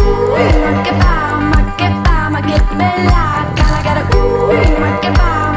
Ooh, ma che